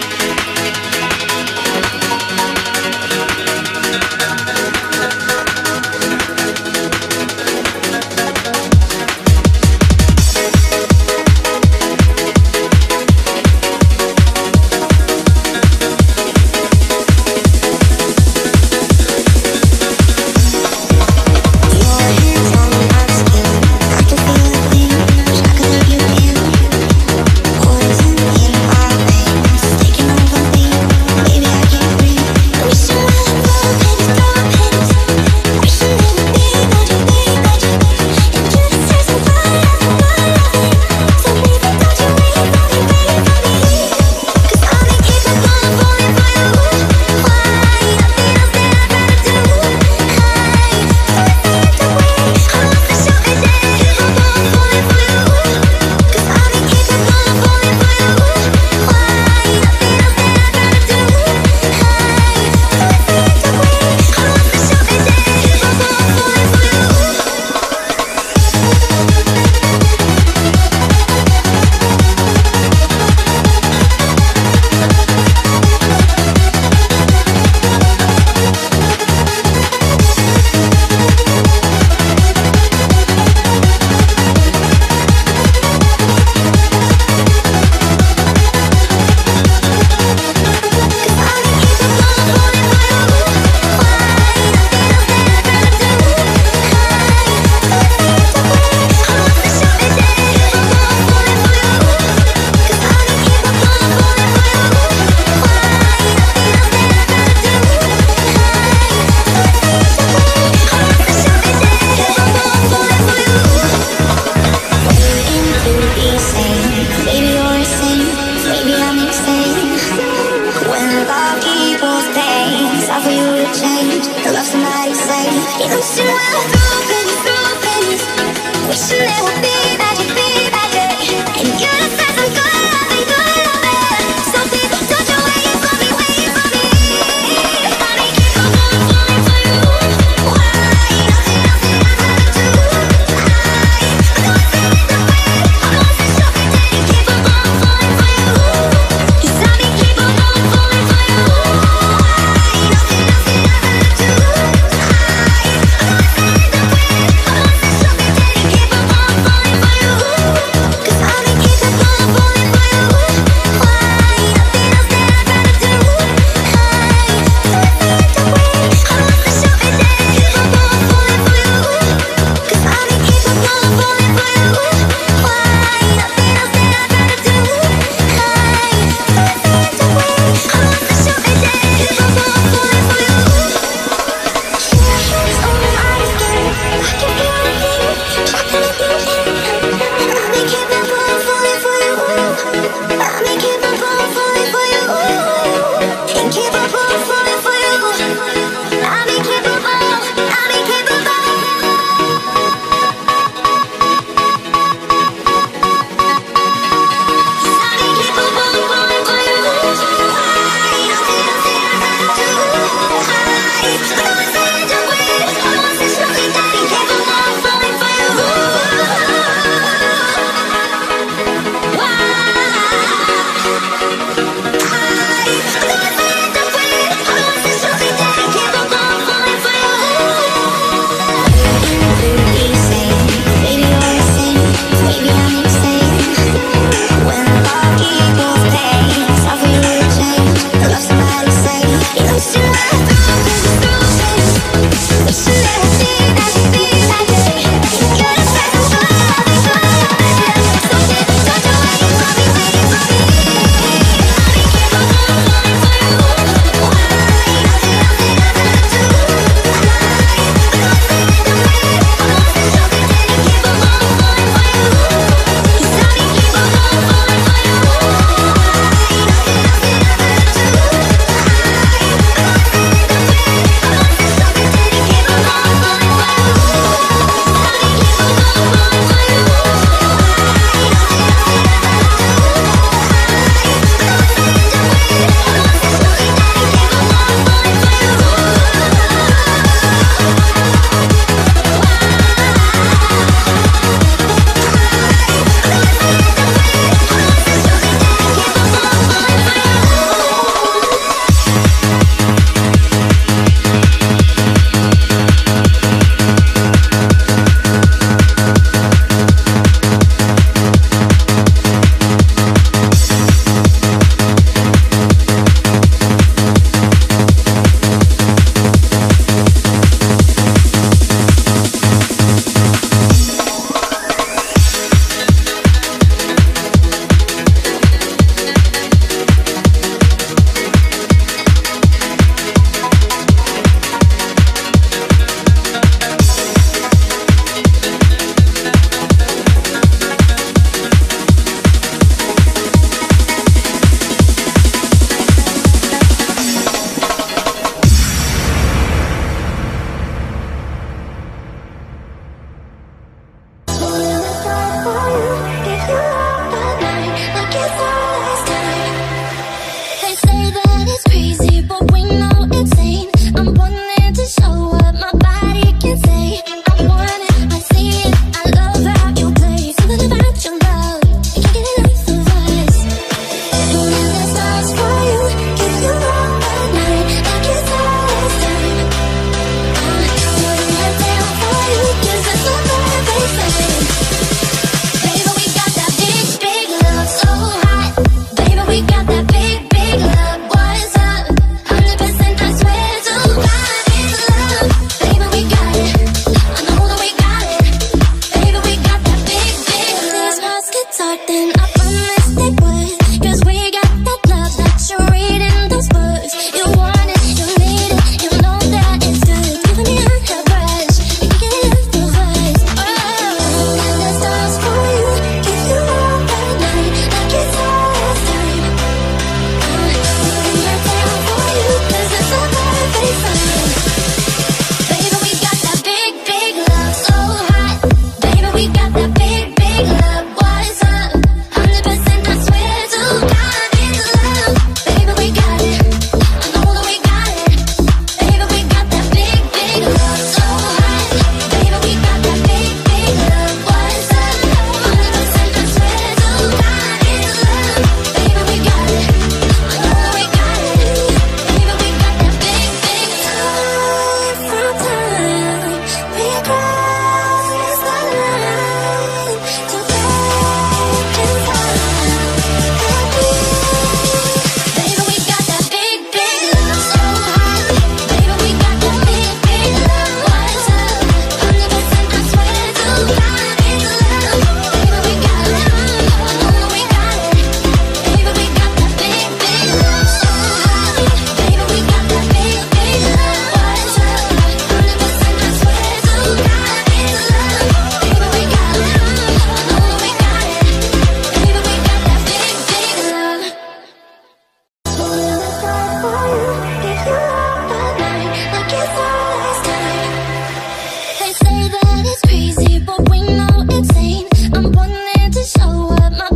fire so what my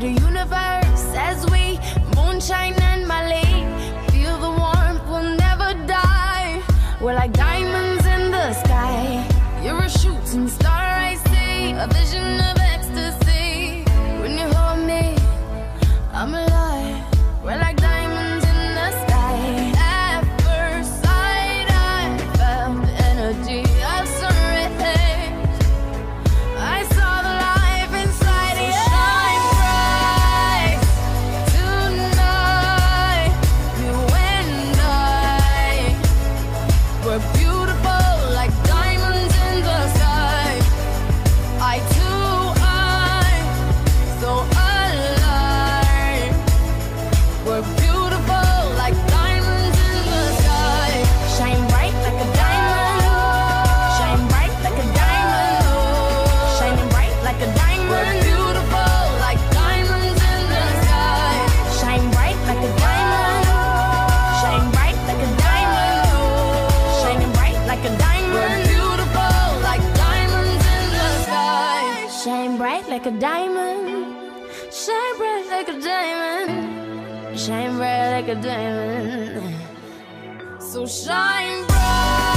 Do you like a diamond. So shine bright.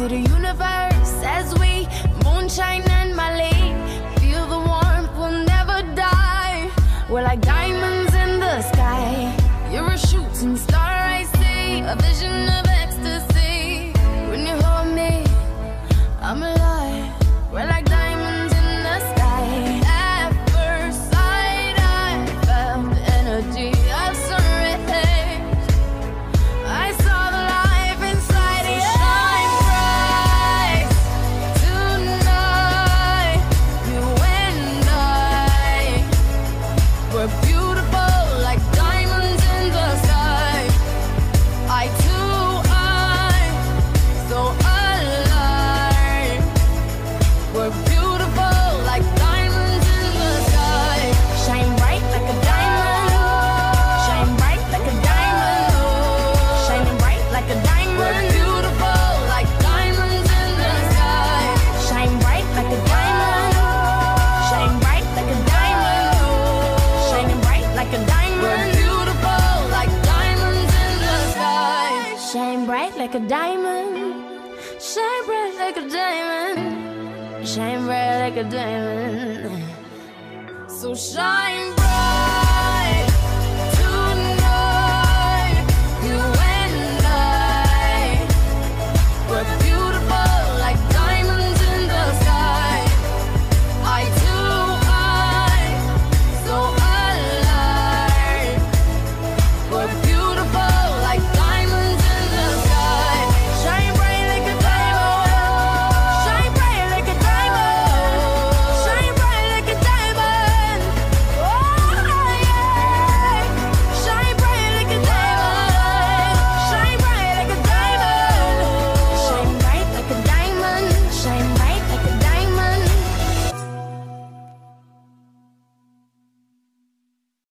City. a diamond. So shine.